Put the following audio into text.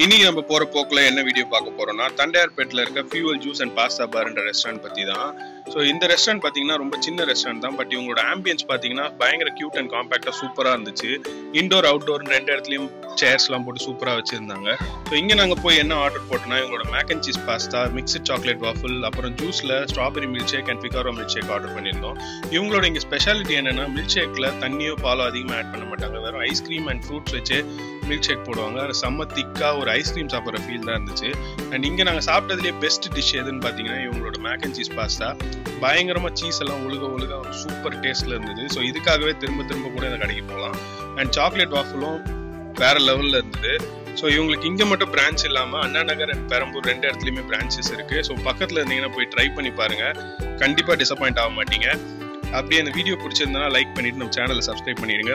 இன்னைக்கு நம்ம போற போக்குல என்ன வீடியோ பார்க்க போறோம்னா தண்டையார்பேட்டில் இருக்க ஃபியூவல் ஜூஸ் அண்ட் பாஸ்தா பார்ன்ற ரெஸ்டாரண்ட் பத்தி தான் ஸோ இந்த ரெஸ்டாரண்ட் பார்த்தீங்கன்னா ரொம்ப சின்ன ரெஸ்டாரண்ட் தான். பட் இவங்களோட ஆம்பியன்ஸ் பார்த்தீங்கன்னா பயங்கர கியூட் அண்ட் காம்பேக்டாக சூப்பராக இருந்துச்சு. இண்டோர் அவுட்டோர் ரெண்டு இடத்துலையும் சேர்ஸ்லாம் போட்டு சூப்பராக வச்சுருந்தாங்க. ஸோ இங்கே நாங்கள் போய் என்ன ஆர்டர் போட்டோம்னா இவங்களோட mac and cheese pasta mixed chocolate waffle அப்புறம் ஜூஸில் ஸ்ட்ராபெரி மில்க் ஷேக் அண்ட் பிகாரோ மில்க் ஷேக் ஆர்டர் பண்ணியிருந்தோம். இவங்களோட இங்கே ஸ்பெஷாலிட்டி என்னென்னா மில்க் ஷேக்கில் தண்ணியோ பாலோ அதிகமாக ஆட் பண்ண மாட்டாங்க. வெறும் ஐஸ்கிரீம் அண்ட் ஃப்ரூட்ஸ் வச்சு மில்க் ஷேக் போடுவாங்க. அது செம்ம திக்காக ஒரு ஐஸ்கிரீம் சாப்பிட்ற ஃபீல் தான் இருந்துச்சு. அண்ட் இங்கே நாங்கள் சாப்பிட்டதுலேயே பெஸ்ட் டிஷ் எதுன்னு பார்த்தீங்கன்னா இவங்களோட மேக் அண்ட் சீஸ் பாஸ்தா பயங்கரமாக சீஸ் எல்லாம் ஒழுக ஒழுக ஒரு சூப்பர் டேஸ்ட்டில் இருந்தது. ஸோ இதுக்காகவே திரும்ப திரும்ப கூட இந்த கடைக்கு போகலாம். அண்ட் சாக்லேட் வாஃபலும் வேற லெவலில் இருந்தது. ஸோ இவங்களுக்கு இங்கே மட்டும் பிரான்ச் இல்லாமல் அண்ணா நகர் அண்ட் பெரம்பூர் ரெண்டு இடத்துலையுமே பிரான்ச்சஸ் இருக்குது ஸோ பக்கத்தில் இருந்தீங்கன்னா போய் ட்ரை பண்ணி பாருங்கள் கண்டிப்பாக டிசப்பாயிண்ட் ஆக மாட்டீங்க. அப்படியே அந்த வீடியோ பிடிச்சிருந்தனா லைக் பண்ணிட்டு நம்ம சேனலை சப்ஸ்கிரைப் பண்ணிடுங்க.